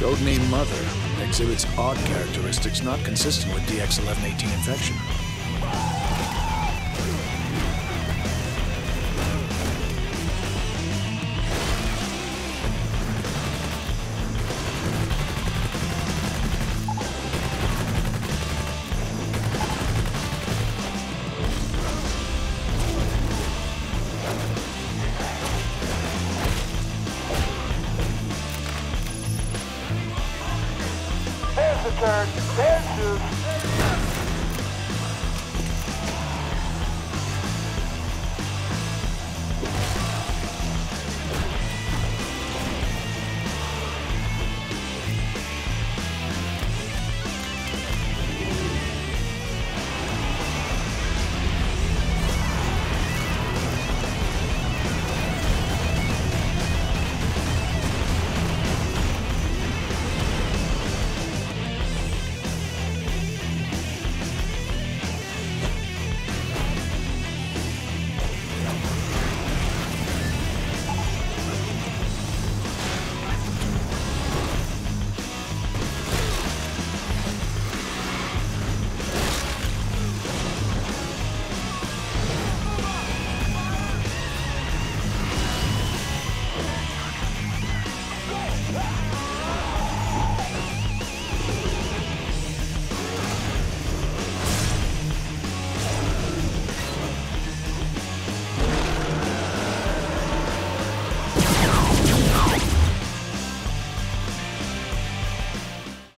codenamed Mother, exhibits odd characteristics not consistent with DX1118 infection. the turn. There's Zeus. Woo!